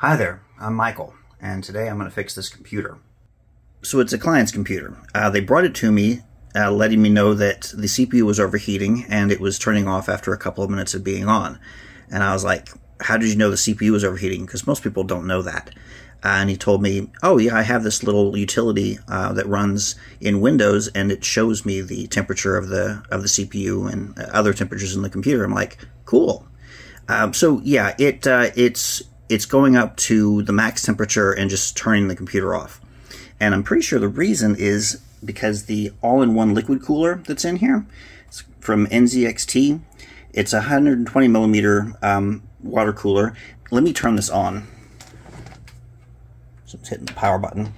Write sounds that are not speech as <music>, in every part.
Hi there, I'm Michael, and today I'm going to fix this computer. So it's a client's computer. Uh, they brought it to me, uh, letting me know that the CPU was overheating and it was turning off after a couple of minutes of being on. And I was like, how did you know the CPU was overheating? Because most people don't know that. Uh, and he told me, oh yeah, I have this little utility uh, that runs in Windows and it shows me the temperature of the of the CPU and other temperatures in the computer. I'm like, cool. Um, so yeah, it uh, it's it's going up to the max temperature and just turning the computer off. And I'm pretty sure the reason is because the all-in-one liquid cooler that's in here from NZXT. It's a 120 millimeter um, water cooler. Let me turn this on. So I'm hitting the power button.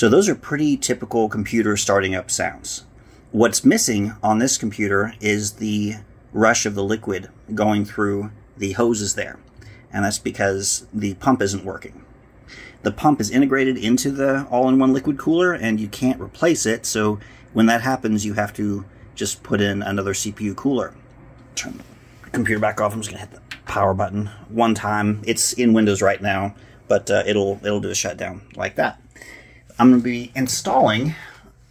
So those are pretty typical computer starting up sounds. What's missing on this computer is the rush of the liquid going through the hoses there. And that's because the pump isn't working. The pump is integrated into the all-in-one liquid cooler and you can't replace it. So when that happens, you have to just put in another CPU cooler. Turn the computer back off. I'm just gonna hit the power button one time. It's in Windows right now, but uh, it'll it'll do a shutdown like that. I'm going to be installing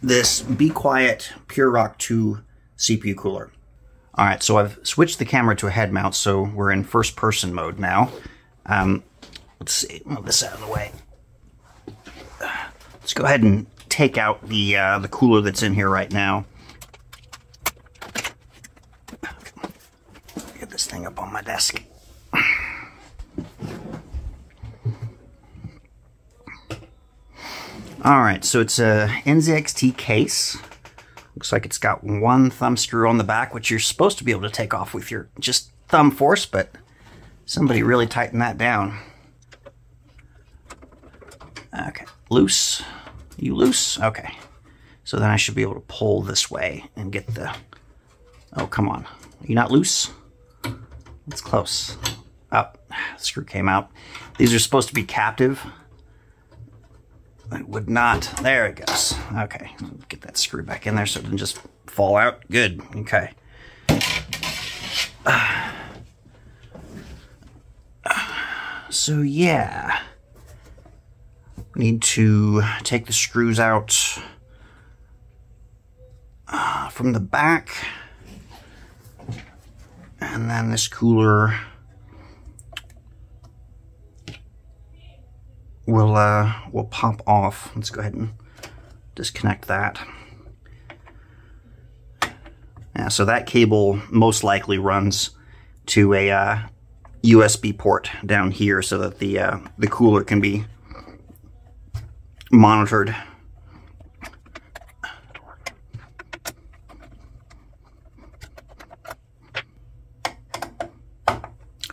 this Be Quiet Pure Rock 2 CPU cooler. All right, so I've switched the camera to a head mount, so we're in first person mode now. Um, let's see, move this out of the way. Let's go ahead and take out the uh, the cooler that's in here right now. Get this thing up on my desk. All right, so it's a NZXT case. Looks like it's got one thumb screw on the back, which you're supposed to be able to take off with your just thumb force, but somebody really tightened that down. Okay, loose. You loose? Okay. So then I should be able to pull this way and get the... Oh, come on. Are you not loose? It's close. Up. Oh, screw came out. These are supposed to be captive, it would not. There it goes. Okay, get that screw back in there so it doesn't just fall out. Good. Okay. So yeah, need to take the screws out uh, from the back, and then this cooler will uh, will pop off. Let's go ahead and disconnect that. Yeah, so that cable most likely runs to a uh, USB port down here so that the uh, the cooler can be monitored.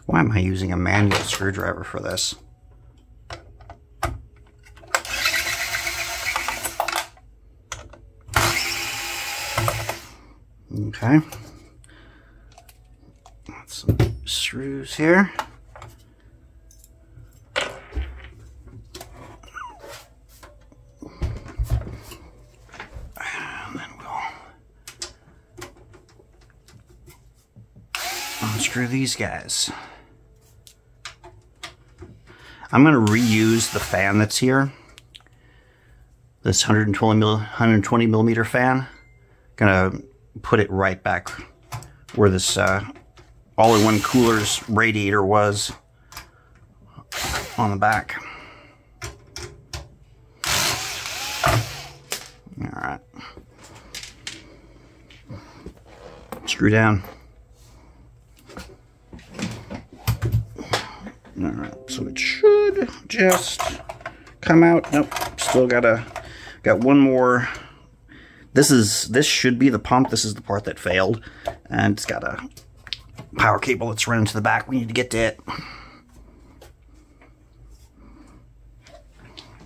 Why am I using a manual screwdriver for this? Okay. Got Some screws here. And then we'll unscrew these guys. I'm going to reuse the fan that's here. This 120, mil, 120 millimeter fan. Gonna put it right back where this uh, all-in-one cooler's radiator was on the back. All right. Screw down. All right, so it should just come out. Nope, still got a got one more this is this should be the pump. This is the part that failed. And it's got a power cable that's running to the back. We need to get to it.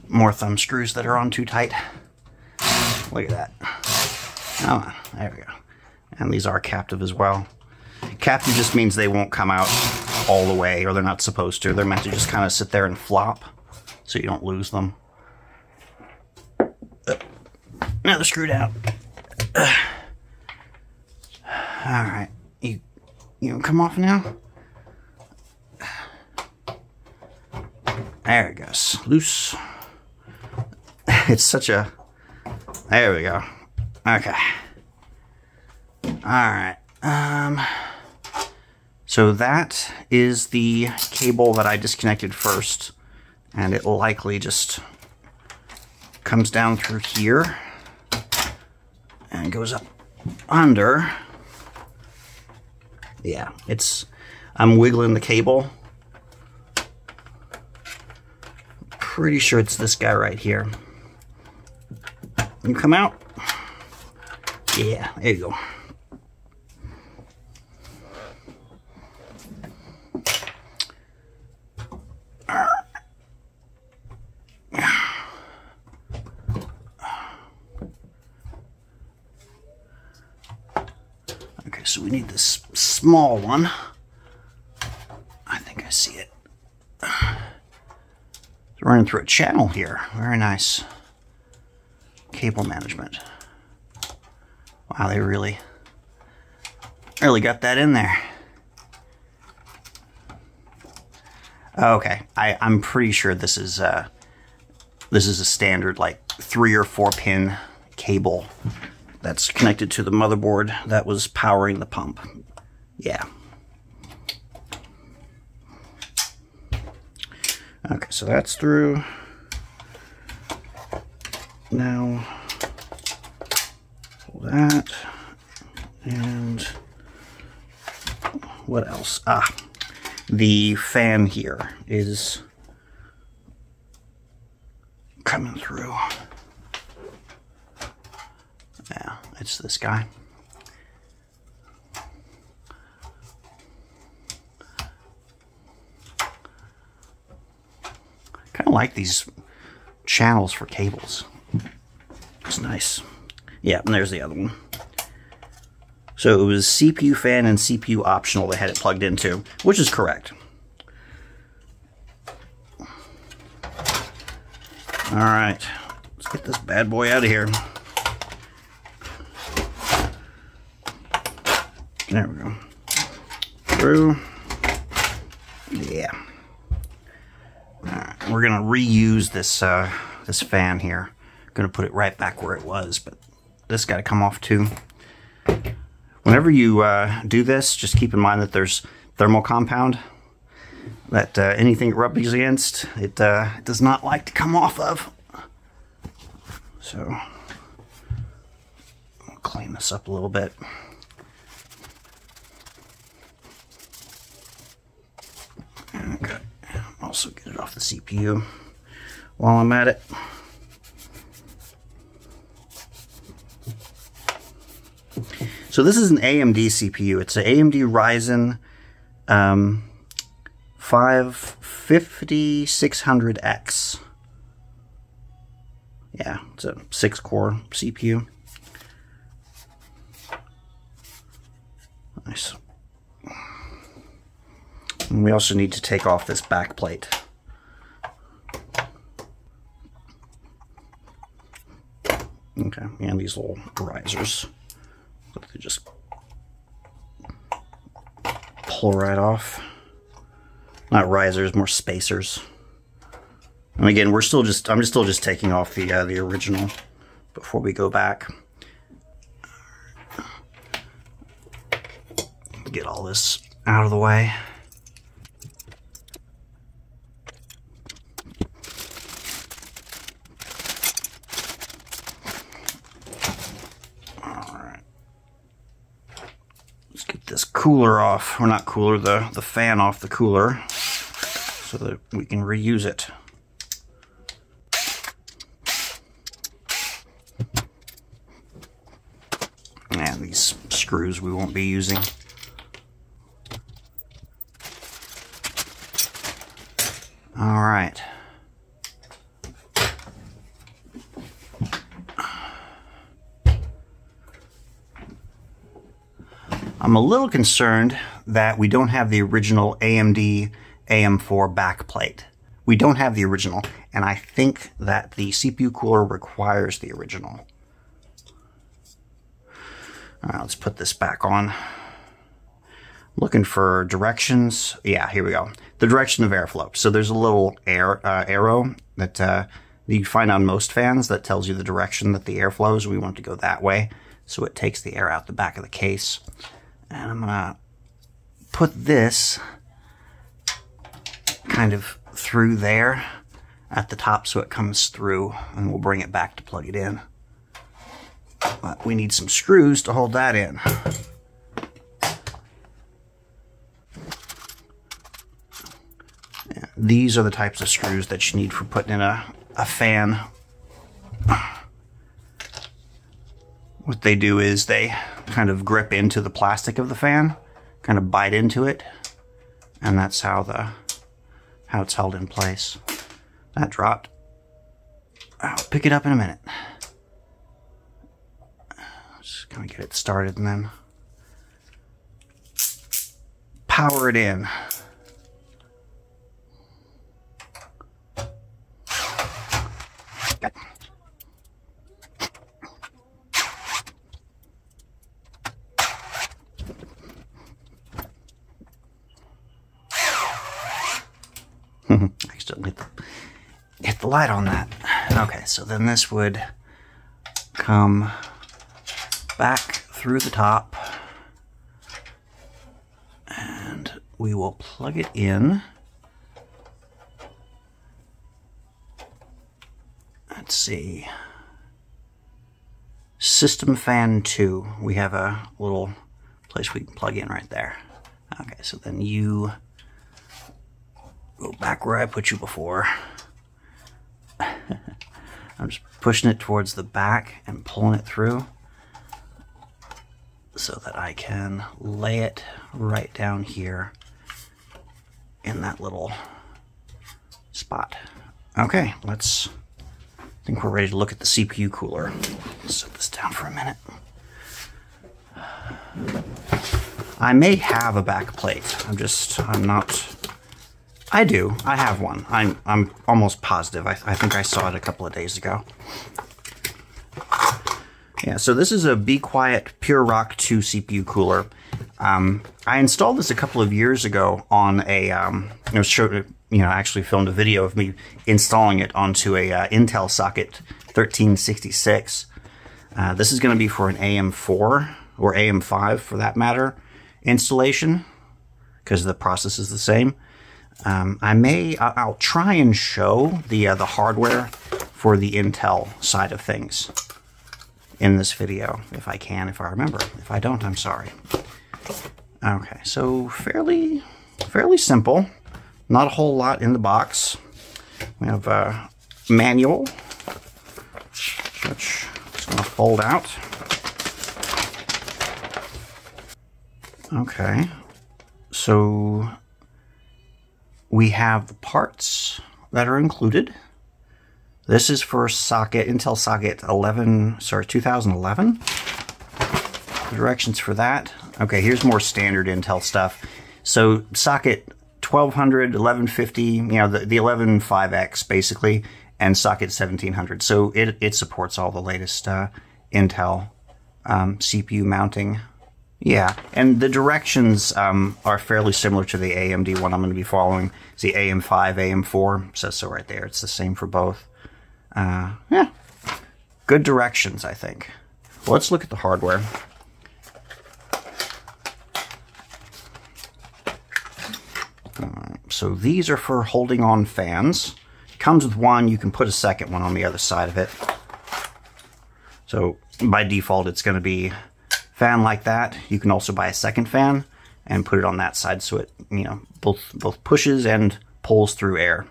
More thumb screws that are on too tight. Look at that. On. There we go. And these are captive as well. Captive just means they won't come out all the way, or they're not supposed to. They're meant to just kind of sit there and flop so you don't lose them. Now the screw down. <sighs> All right, you you come off now. There it goes, loose. <laughs> It's such a. There we go. Okay. All right. Um. So that is the cable that I disconnected first, and it likely just comes down through here and goes up under. Yeah, it's, I'm wiggling the cable. Pretty sure it's this guy right here. You come out. Yeah, there you go. Okay, so we need this small one. I think I see it. It's running through a channel here. Very nice. Cable management. Wow, they really, really got that in there. Okay, I, I'm pretty sure this is uh, this is a standard like three or four pin cable that's connected to the motherboard that was powering the pump. Yeah. Okay, so that's through. Now, pull that. And what else? Ah, the fan here is coming through. Yeah, it's this guy. Like these channels for cables. It's nice. Yeah, and there's the other one. So it was CPU fan and CPU optional they had it plugged into, which is correct. All right, let's get this bad boy out of here. There we go. Through. Yeah. We're gonna reuse this uh, this fan here. I'm Gonna put it right back where it was, but this got to come off too. Whenever you uh, do this, just keep in mind that there's thermal compound that uh, anything it rubs against, it, uh, it does not like to come off of. So, I'll clean this up a little bit. Okay, also get it the CPU while I'm at it. So this is an AMD CPU. It's an AMD Ryzen um, 5600X. Yeah, it's a six-core CPU. Nice. And we also need to take off this back plate. Okay, and these little risers. They just pull right off. Not risers, more spacers. And again, we're still just, I'm just still just taking off the, uh, the original before we go back. Get all this out of the way. Cooler off, or not cooler, the, the fan off the cooler so that we can reuse it. And these screws we won't be using. All right. I'm a little concerned that we don't have the original AMD AM4 backplate. We don't have the original, and I think that the CPU cooler requires the original. All right, let's put this back on. Looking for directions. Yeah, here we go. The direction of airflow. So there's a little air uh, arrow that uh, you find on most fans that tells you the direction that the air flows. We want to go that way. So it takes the air out the back of the case. And I'm to put this kind of through there at the top so it comes through and we'll bring it back to plug it in. But we need some screws to hold that in. These are the types of screws that you need for putting in a, a fan. What they do is they kind of grip into the plastic of the fan, kind of bite into it, and that's how the how it's held in place. That dropped. I'll pick it up in a minute. Just kind of get it started and then power it in hit the, light on that. Okay, so then this would come back through the top and we will plug it in. Let's see. System fan 2. We have a little place we can plug in right there. Okay, so then you go back where I put you before. <laughs> I'm just pushing it towards the back and pulling it through so that I can lay it right down here in that little spot. Okay, let's, I think we're ready to look at the CPU cooler. Set this down for a minute. I may have a back plate. I'm just, I'm not I do. I have one. I'm I'm almost positive. I, I think I saw it a couple of days ago. Yeah, so this is a Be Quiet Pure Rock 2 CPU cooler. Um, I installed this a couple of years ago on a, um, you know, showed, you know, I actually filmed a video of me installing it onto a uh, Intel socket 1366. Uh, this is going to be for an AM4 or AM5 for that matter installation because the process is the same. Um, I may, I'll try and show the uh, the hardware for the Intel side of things in this video, if I can, if I remember. If I don't, I'm sorry. Okay, so fairly, fairly simple. Not a whole lot in the box. We have a manual, which is going to fold out. Okay, so we have the parts that are included. This is for socket Intel socket 11, sorry, 2011. The directions for that. Okay, here's more standard Intel stuff. So socket 1200, 1150, you know, the, the 115X basically, and socket 1700. So it, it supports all the latest uh, Intel um, CPU mounting yeah, and the directions um, are fairly similar to the AMD one I'm going to be following. It's the AM5, AM4, says so right there. It's the same for both. Uh, yeah, good directions, I think. Well, let's look at the hardware. so these are for holding on fans. Comes with one, you can put a second one on the other side of it. So by default, it's going to be fan like that. You can also buy a second fan and put it on that side so it, you know, both both pushes and pulls through air.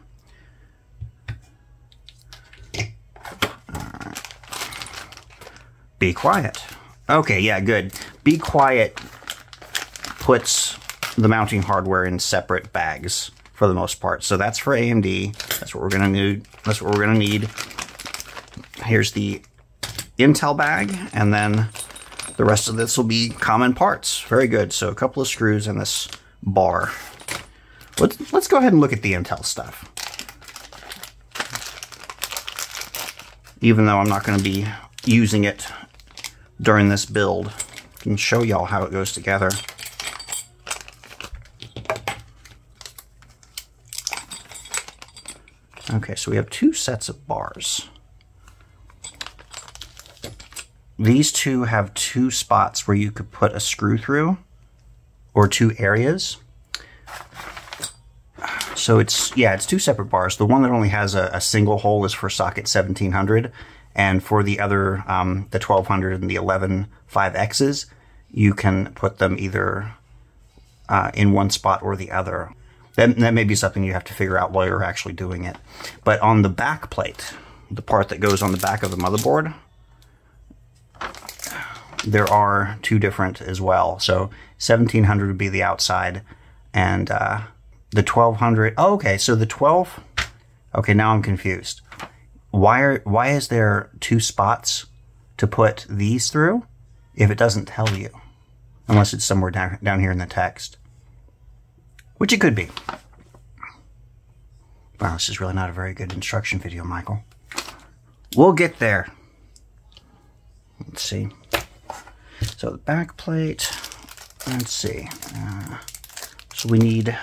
Be quiet. Okay, yeah, good. Be quiet puts the mounting hardware in separate bags for the most part. So that's for AMD. That's what we're gonna need. That's what we're gonna need. Here's the Intel bag, and then the rest of this will be common parts. Very good. So a couple of screws and this bar. Let's, let's go ahead and look at the Intel stuff. Even though I'm not going to be using it during this build. can show y'all how it goes together. Okay, so we have two sets of bars. These two have two spots where you could put a screw through, or two areas. So it's, yeah, it's two separate bars. The one that only has a, a single hole is for socket 1700, and for the other, um, the 1200 and the 11 5Xs, you can put them either uh, in one spot or the other. That, that may be something you have to figure out while you're actually doing it. But on the back plate, the part that goes on the back of the motherboard, there are two different as well. So 1700 would be the outside, and uh, the 1200. Oh, okay, so the 12. Okay, now I'm confused. Why are why is there two spots to put these through if it doesn't tell you, unless it's somewhere down down here in the text, which it could be. Wow, this is really not a very good instruction video, Michael. We'll get there. Let's see. So the back plate, let's see. Uh, so we need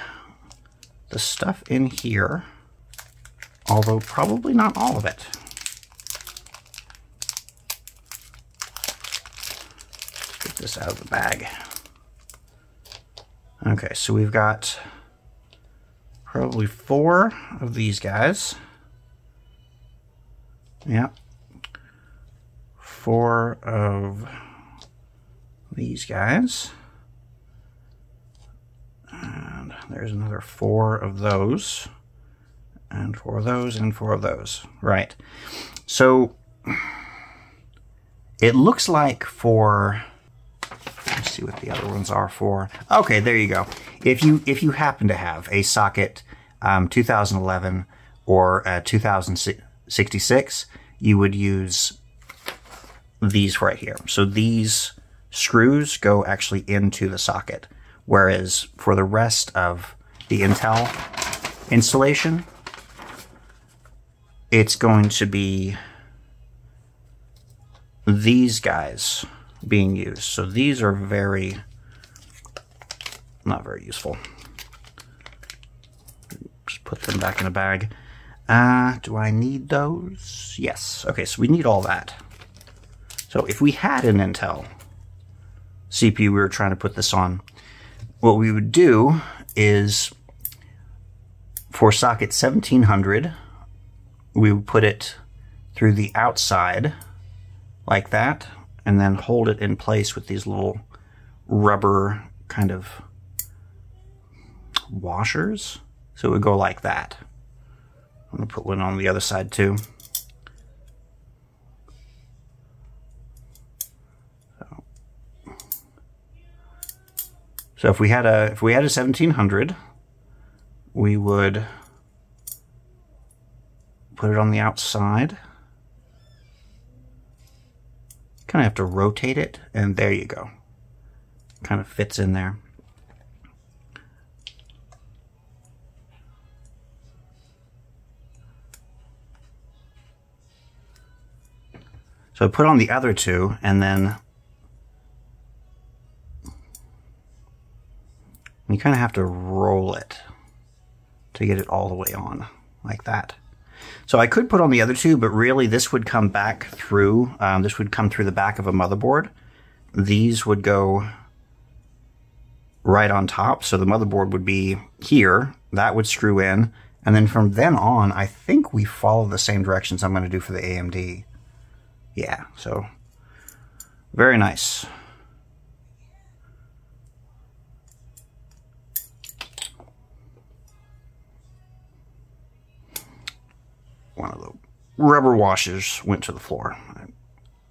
the stuff in here, although probably not all of it. Get this out of the bag. Okay, so we've got probably four of these guys. Yep. Four of these guys. And there's another four of those. And four of those, and four of those. Right. So, it looks like for... Let's see what the other ones are for. Okay, there you go. If you if you happen to have a socket um, 2011 or uh, 2066, you would use these right here. So these screws go actually into the socket, whereas for the rest of the Intel installation, it's going to be these guys being used. So these are very, not very useful Just put them back in a bag. Uh, do I need those? Yes. Okay, so we need all that. So if we had an Intel CPU we were trying to put this on, what we would do is for socket 1700, we would put it through the outside like that, and then hold it in place with these little rubber kind of washers. So it would go like that. I'm to put one on the other side too. So if we had a if we had a 1700, we would put it on the outside. Kind of have to rotate it, and there you go. Kind of fits in there. So I put on the other two and then you kind of have to roll it to get it all the way on like that. So I could put on the other two, but really this would come back through, um, this would come through the back of a motherboard. These would go right on top. So the motherboard would be here, that would screw in. And then from then on, I think we follow the same directions I'm going to do for the AMD yeah, so very nice. One of the rubber washers went to the floor. I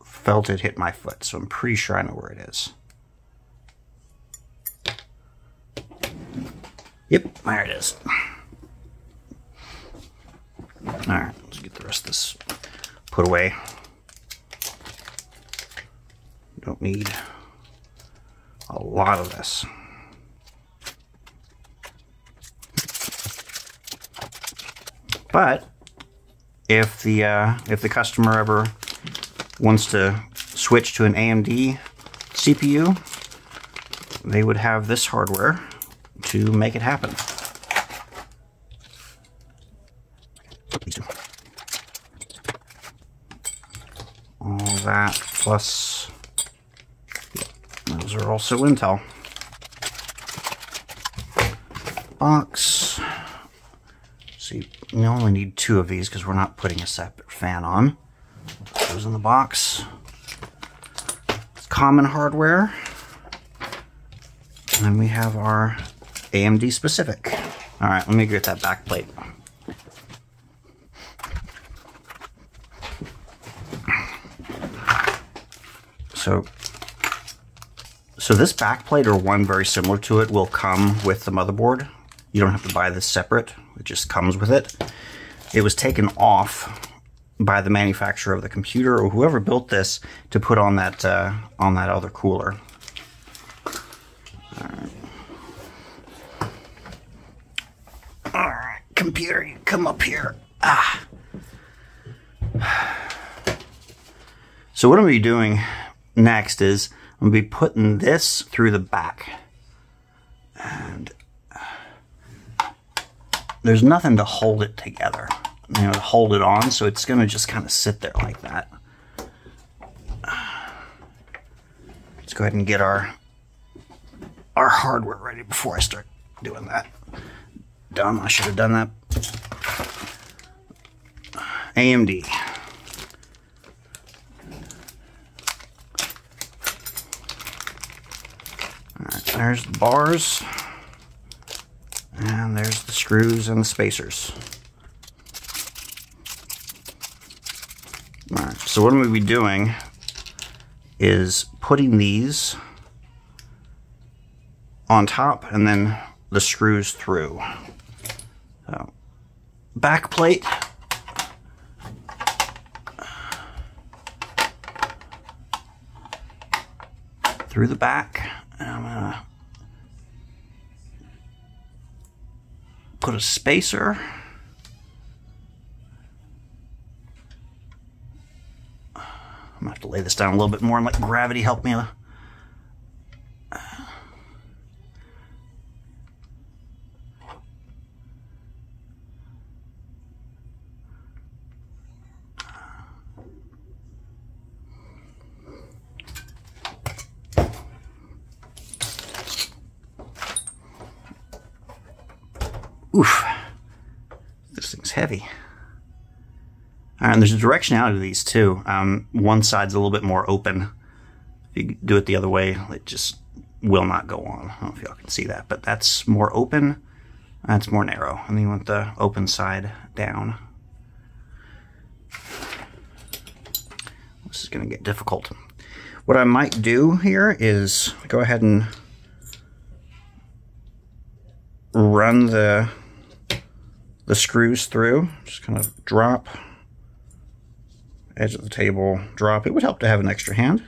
felt it hit my foot, so I'm pretty sure I know where it is. Yep, there it is. Alright, let's get the rest of this put away. Don't need a lot of this. But if the uh, if the customer ever wants to switch to an AMD CPU, they would have this hardware to make it happen. All that plus, those are also Intel. Box. We only need two of these because we're not putting a separate fan on. Those in the box. It's common hardware. And then we have our AMD specific. All right, let me get that back plate. So, so this backplate or one very similar to it will come with the motherboard. You don't have to buy this separate. It just comes with it. It was taken off by the manufacturer of the computer or whoever built this to put on that uh, on that other cooler. All right. All right, computer, you come up here. Ah. So what I'm gonna be doing next is I'm gonna be putting this through the back, and there's nothing to hold it together you know, to hold it on, so it's going to just kind of sit there like that. Let's go ahead and get our our hardware ready before I start doing that. Dumb, I should have done that. AMD. Alright, there's the bars. And there's the screws and the spacers. Alright, so what I'm going to be doing is putting these on top and then the screws through. So, back plate. Through the back. And I'm going to put a spacer. Lay this down a little bit more and let gravity help me. Oof, this thing's heavy. And there's a directionality to these too. Um, one side's a little bit more open. If you do it the other way, it just will not go on. I don't know if y'all can see that, but that's more open. That's more narrow. And then you want the open side down. This is going to get difficult. What I might do here is go ahead and run the the screws through. Just kind of drop edge of the table, drop. It would help to have an extra hand.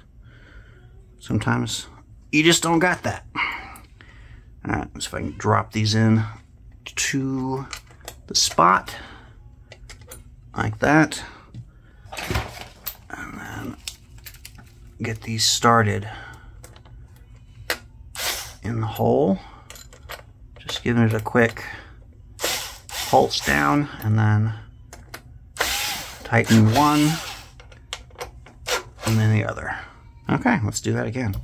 Sometimes you just don't got that. All right, so if I can drop these in to the spot like that, and then get these started in the hole. Just giving it a quick pulse down and then tighten one and then the other. Okay, let's do that again.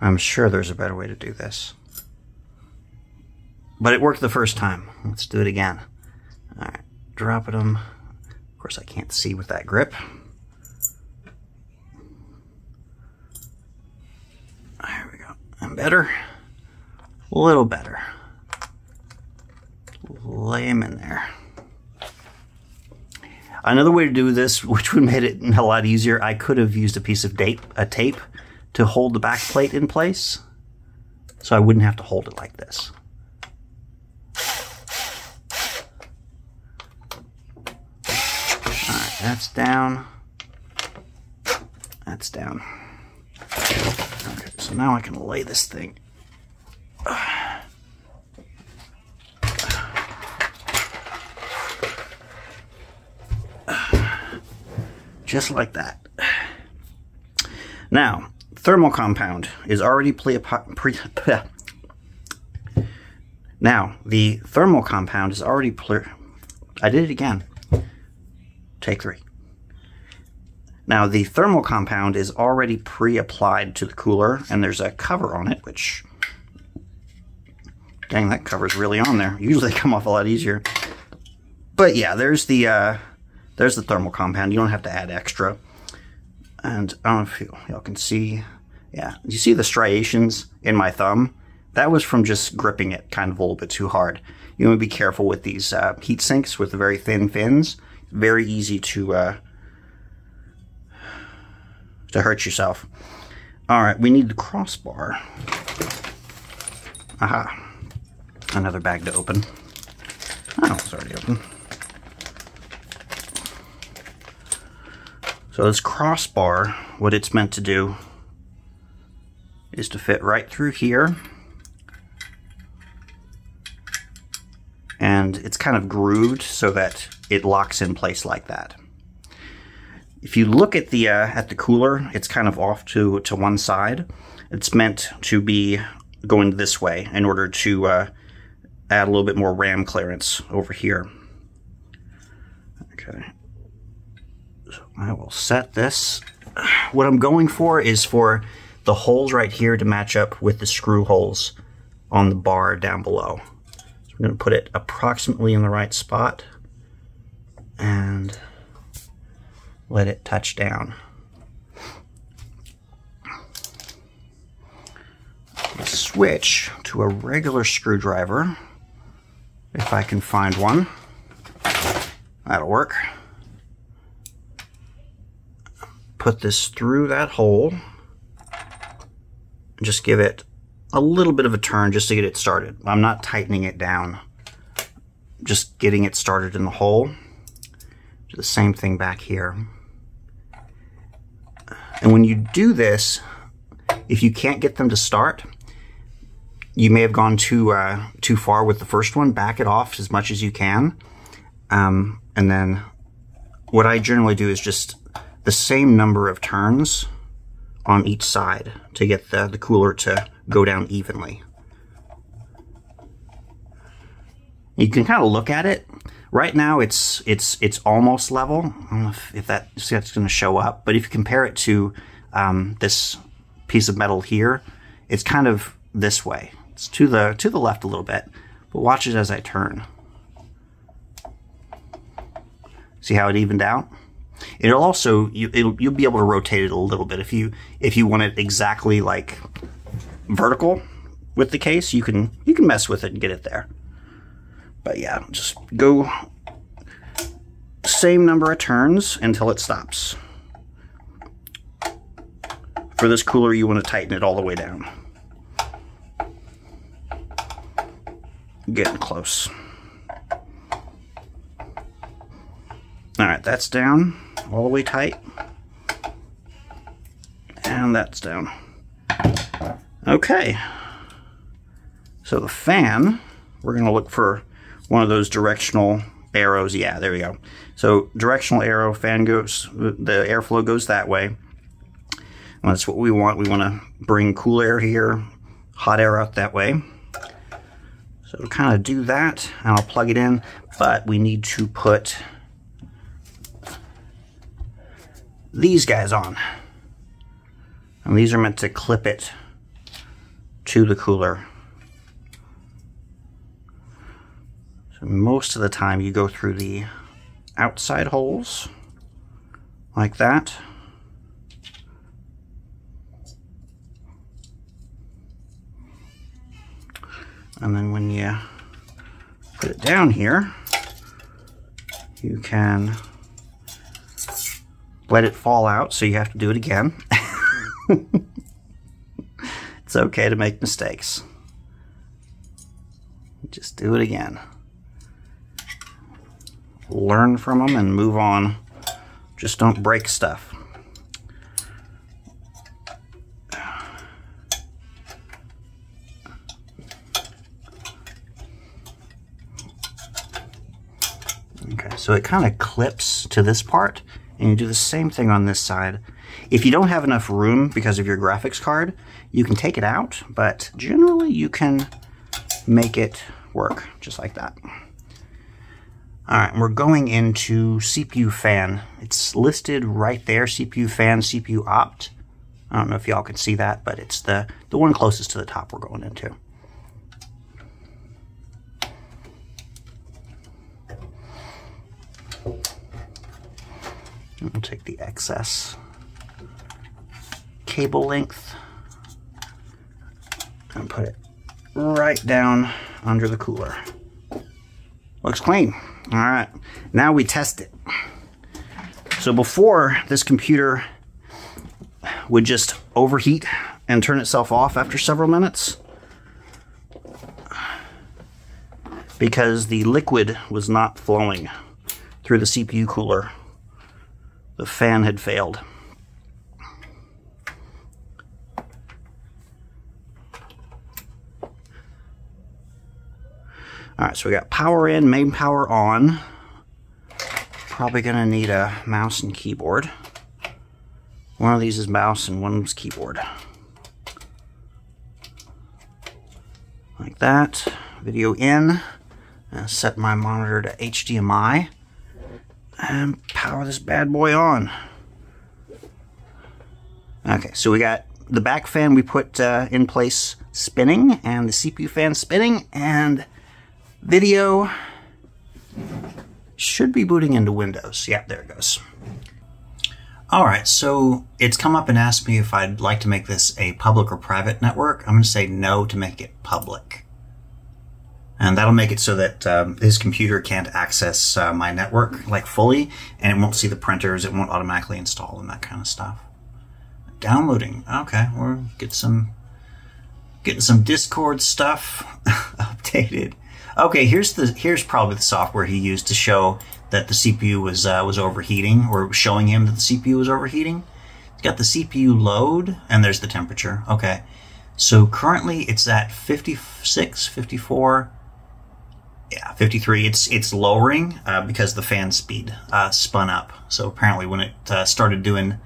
I'm sure there's a better way to do this. But it worked the first time. Let's do it again. All right, dropping them. Of course, I can't see with that grip. There we go. And better. A little better lay them in there. Another way to do this, <laughs> which would make it <laughs> a lot easier, I could have used a piece of tape, a tape to hold the back plate in place. So I wouldn't have to hold it like this. Alright, that's down. That's down. Okay, so now I can lay this thing just like that. Now, thermal compound is already pre, pre now the thermal compound is already pre—I did it again. Take three. Now the thermal compound is already pre-applied to the cooler and there's a cover on it which dang that cover's really on there. Usually they come off a lot easier. But yeah, there's the uh, there's the thermal compound. You don't have to add extra. And I don't know if y'all can see. Yeah, you see the striations in my thumb? That was from just gripping it kind of a little bit too hard. You want to be careful with these uh, heat sinks with the very thin fins. Very easy to uh, to hurt yourself. All right, we need the crossbar. Aha. Another bag to open. Oh, it's already open. So this crossbar, what it's meant to do is to fit right through here. And it's kind of grooved so that it locks in place like that. If you look at the uh, at the cooler, it's kind of off to, to one side. It's meant to be going this way in order to uh, add a little bit more RAM clearance over here. Okay. I will set this. What I'm going for is for the holes right here to match up with the screw holes on the bar down below. So I'm going to put it approximately in the right spot and let it touch down. Switch to a regular screwdriver if I can find one. That'll work put this through that hole. Just give it a little bit of a turn just to get it started. I'm not tightening it down. Just getting it started in the hole. Do the same thing back here. And when you do this, if you can't get them to start, you may have gone too uh, too far with the first one. Back it off as much as you can. Um, and then what I generally do is just the same number of turns on each side to get the, the cooler to go down evenly. You can kind of look at it. Right now, it's it's it's almost level. I don't know if, if that, if that's going to show up, but if you compare it to um, this piece of metal here, it's kind of this way. It's to the to the left a little bit, but watch it as I turn. See how it evened out? It'll also you it'll, you'll be able to rotate it a little bit if you if you want it exactly like vertical with the case. You can you can mess with it and get it there. But yeah, just go same number of turns until it stops. For this cooler, you want to tighten it all the way down. Getting close. All right, that's down all the way tight. And that's down. Okay. So the fan, we're going to look for one of those directional arrows. Yeah, there we go. So directional arrow, fan goes, the airflow goes that way. And that's what we want. We want to bring cool air here, hot air out that way. So to kind of do that, and I'll plug it in, but we need to put these guys on. And these are meant to clip it to the cooler. So most of the time you go through the outside holes like that. And then when you put it down here, you can let it fall out, so you have to do it again. <laughs> it's okay to make mistakes. Just do it again. Learn from them and move on. Just don't break stuff. Okay, so it kind of clips to this part And you do the same thing on this side. If you don't have enough room because of your graphics card, you can take it out, but generally you can make it work just like that. All right, we're going into CPU fan. It's listed right there, CPU fan, CPU opt. I don't know if y'all can see that, but it's the, the one closest to the top we're going into. We'll take the excess cable length and put it right down under the cooler. Looks clean. All right, now we test it. So before, this computer would just overheat and turn itself off after several minutes because the liquid was not flowing through the CPU cooler. The fan had failed. All right, so we got power in, main power on. Probably gonna need a mouse and keyboard. One of these is mouse and one's keyboard. Like that. Video in. set my monitor to HDMI. And power this bad boy on. Okay, so we got the back fan we put uh, in place spinning and the CPU fan spinning and video should be booting into Windows. Yeah, there it goes. All right, so it's come up and asked me if I'd like to make this a public or private network. I'm to say no to make it public. And that'll make it so that um, his computer can't access uh, my network like fully, and it won't see the printers, it won't automatically install and that kind of stuff. Downloading. Okay, we'll get some getting some Discord stuff <laughs> updated. Okay, here's the here's probably the software he used to show that the CPU was uh, was overheating, or showing him that the CPU was overheating. It's got the CPU load, and there's the temperature. Okay, so currently it's at 56, 54, yeah, 53. It's it's lowering uh, because the fan speed uh, spun up. So apparently, when it uh, started doing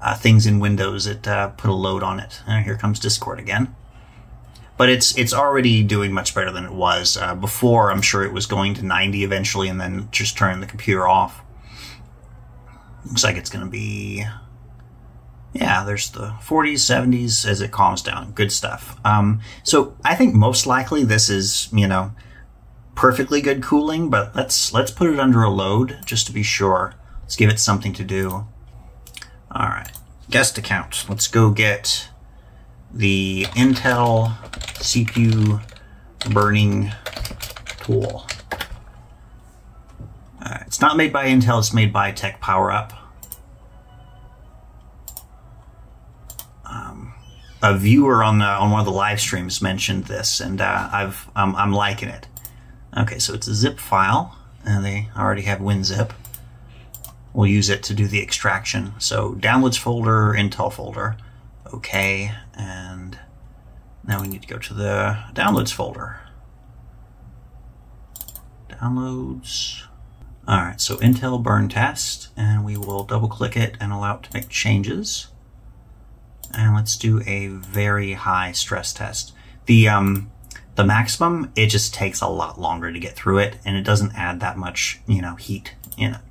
uh, things in Windows, it uh, put a load on it. And here comes Discord again but it's it's already doing much better than it was uh, before. I'm sure it was going to 90 eventually, and then just turning the computer off. Looks like it's going to be, yeah. There's the 40s, 70s as it calms down. Good stuff. Um, so I think most likely this is you know perfectly good cooling, but let's let's put it under a load just to be sure. Let's give it something to do. All right, guest account. Let's go get the Intel CPU burning tool. It's not made by Intel, it's made by Tech PowerUp. Um, a viewer on the, on one of the live streams mentioned this, and uh, I've um, I'm liking it. Okay, so it's a zip file, and they already have WinZip. We'll use it to do the extraction. So downloads folder, Intel folder, okay, and now we need to go to the downloads folder. Downloads. All right, so Intel burn test, and we will double click it and allow it to make changes. And let's do a very high stress test. The um, the maximum, it just takes a lot longer to get through it, and it doesn't add that much, you know, heat,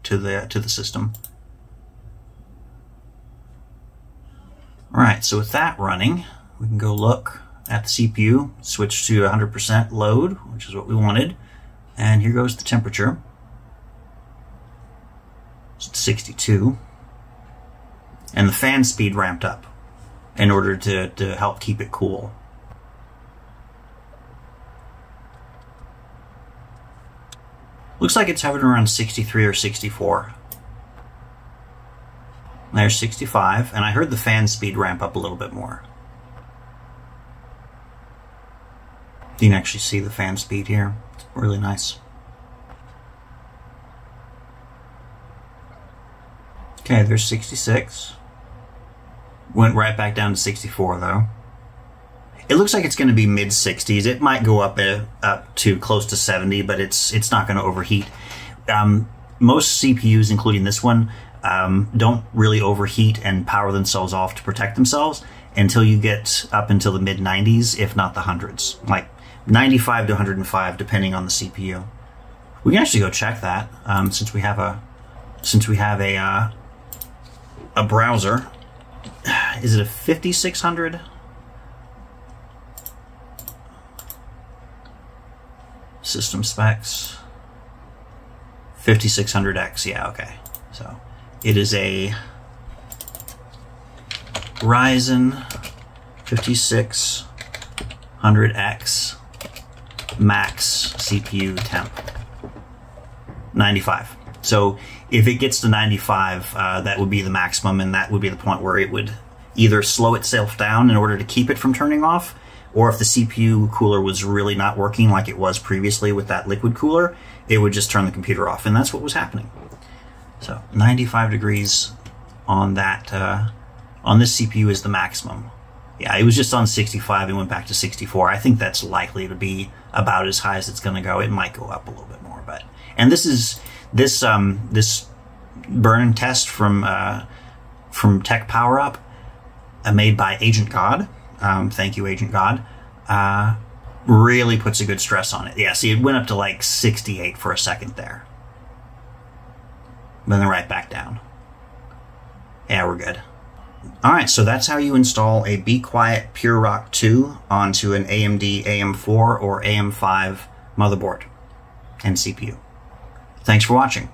to the to the system. All right, so with that running, we can go look at the CPU, switch to 100% load, which is what we wanted. And here goes the temperature. It's 62. And the fan speed ramped up in order to, to help keep it cool. Looks like it's hovering around 63 or 64. There's 65, and I heard the fan speed ramp up a little bit more. You can actually see the fan speed here. It's really nice. Okay, there's 66. Went right back down to 64 though. It looks like it's going to be mid 60s. It might go up uh, up to close to 70, but it's it's not going to overheat. Um, most CPUs, including this one, um, don't really overheat and power themselves off to protect themselves until you get up into the mid 90s, if not the hundreds, like 95 to 105, depending on the CPU. We can actually go check that um, since we have a since we have a uh, a browser. <sighs> Is it a 5600? System specs. 5600X, yeah, okay. So it is a Ryzen 5600X max CPU temp. 95. So if it gets to 95, uh, that would be the maximum, and that would be the point where it would either slow itself down in order to keep it from turning off, or if the CPU cooler was really not working like it was previously with that liquid cooler, it would just turn the computer off, and that's what was happening. So 95 degrees on that uh, on this CPU is the maximum. Yeah, it was just on 65 and went back to 64. I think that's likely to be about as high as it's going to go. It might go up a little bit more, but and this is this um, this burn test from uh, from Tech Power Up, uh, made by Agent God. Um, thank you, Agent God. Uh, really puts a good stress on it. Yeah, see, it went up to like 68 for a second there, then right back down. Yeah, we're good. All right, so that's how you install a Be Quiet Pure Rock 2 onto an AMD AM4 or AM5 motherboard and CPU. Thanks for watching.